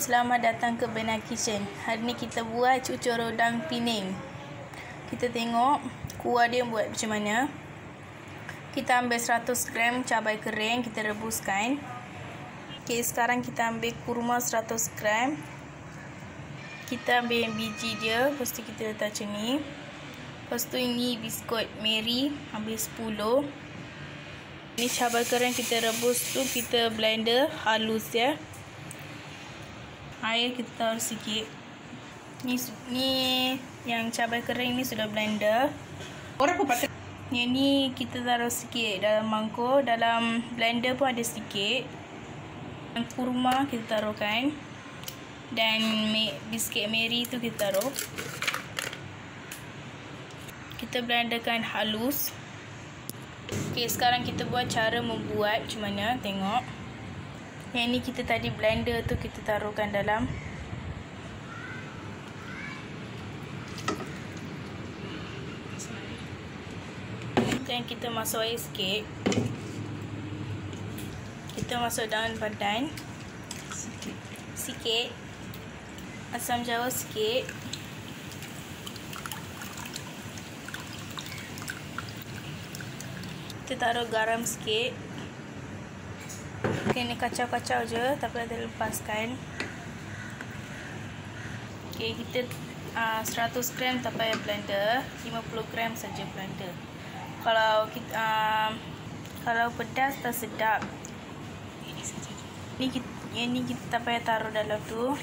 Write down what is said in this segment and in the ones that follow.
Selamat datang ke Benar Kitchen. Hari ni kita buat cucur rodang pining. Kita tengok kuah dia buat macam mana. Kita ambil 100 gram cabai kering, kita rebuskan. Okey, sekarang kita ambil kurma 100 gram. Kita ambil biji dia, lepas tu kita letak macam ni. Lepas tu ini biskut Mary, ambil 10. Ini cabai kering kita rebus tu, kita blender halus ya air kita taruh sikit. Ni ni yang cabai kering ni sudah blender. Orang pun patut yang ni kita taruh sikit dalam mangkuk. Dalam blender pun ada sikit. Yang kurma kita taruhkan. Dan biskit Mary tu kita taruh. Kita blenderkan halus. Ok sekarang kita buat cara membuat. Macam mana? Tengok yang ni kita tadi blender tu kita taruhkan dalam. Dan kita masuk air sikit. Kita masuk daun sikit sikit. Asam jawa sikit. Kita taruh garam sikit Okay, ni kacau-kacau je tapi ada lepaskan. Okay, kita uh, 100 gram tak payah blender, 50 gram saja blender. Kalau kita uh, kalau pedas tak sedap. Ini saja. Ni kita kita tak payah taruh dalam tu.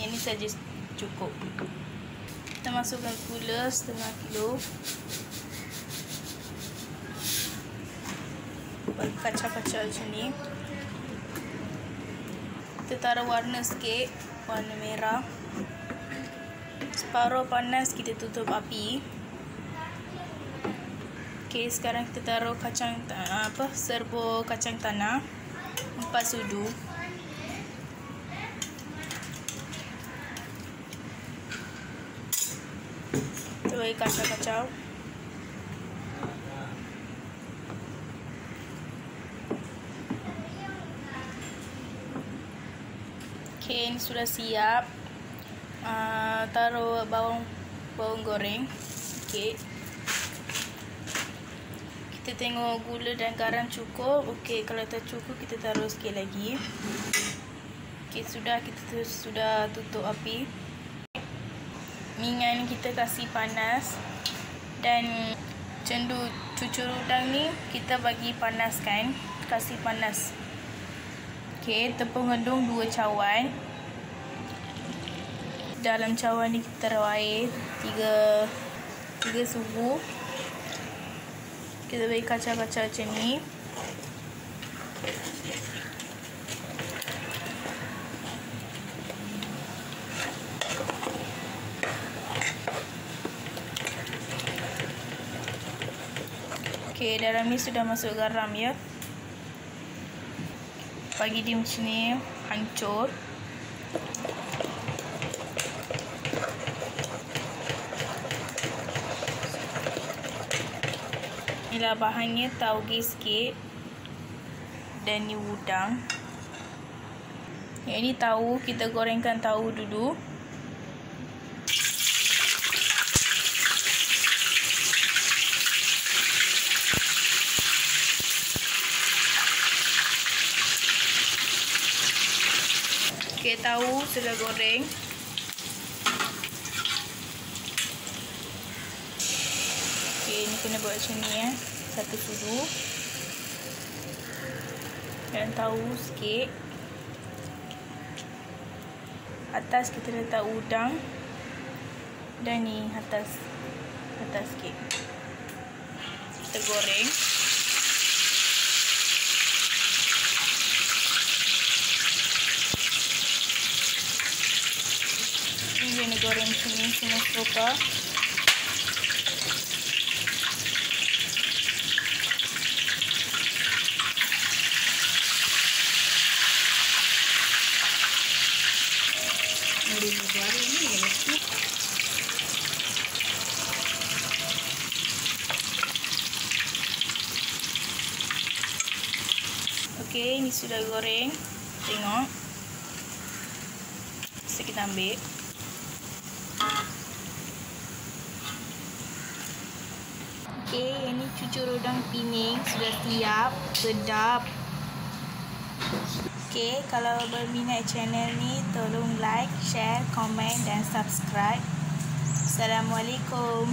Ini saja cukup. Kita masukkan gula setengah kilo. Kacau-kacau macam ni kita taruh warna sikit warna merah. Separuh panas kita tutup api. Ok sekarang kita taruh kacang apa serbu kacang tanah empat sudu. Kita kacau-kacau Okay, sudah siap. Uh, taruh bawang bawang goreng sikit. Kita tengok gula dan garam cukup. Okey, kalau tak cukup kita taruh sikit lagi. Okey, sudah kita sudah tutup api. Minyak ni kita kasih panas dan cendu cucur udang ni kita bagi panaskan, kasih panas. Okey, tepung gendung 2 cawan. Dalam cawan ni kita taruh air 3 3 suhu. Kita bagi kacau-kacau macam ni. Okey, dalam ni sudah masuk garam ya bagi dia macam ni hancur. Inilah bahannya tauge sikit. Dan ni udang. Yang ini tahu kita gorengkan tahu dulu Okey, tahu sudah goreng. Okey, ini kena buat macam ni ya. Satu sudu. Dan tahu sikit. Atas kita letak udang. Dan ni atas atas sikit. Kita goreng. kena goreng sini semua sopa. Okey, ini sudah goreng. Tengok. Kita ambil. Okey, ini cucur udang pining sudah siap, sedap. Okey, kalau berminat channel ni tolong like, share, komen dan subscribe. Assalamualaikum.